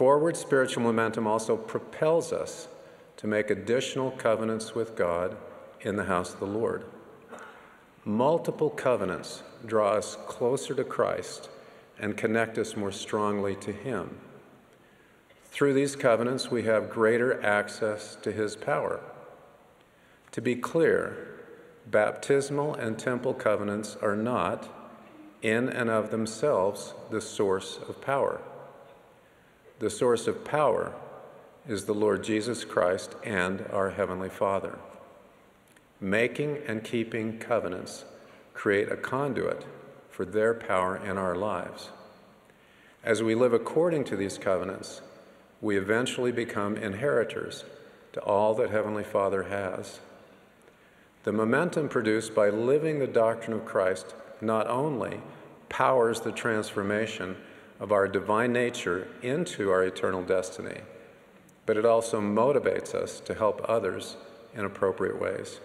Forward spiritual momentum also propels us to make additional covenants with God in the house of the Lord. Multiple covenants draw us closer to Christ and connect us more strongly to Him. Through these covenants, we have greater access to His power. To be clear, baptismal and temple covenants are not, in and of themselves, the source of power. The source of power is the Lord Jesus Christ and our Heavenly Father. Making and keeping covenants create a conduit for their power in our lives. As we live according to these covenants, we eventually become inheritors to all that Heavenly Father has. The momentum produced by living the doctrine of Christ not only powers the transformation of our divine nature into our eternal destiny, but it also motivates us to help others in appropriate ways.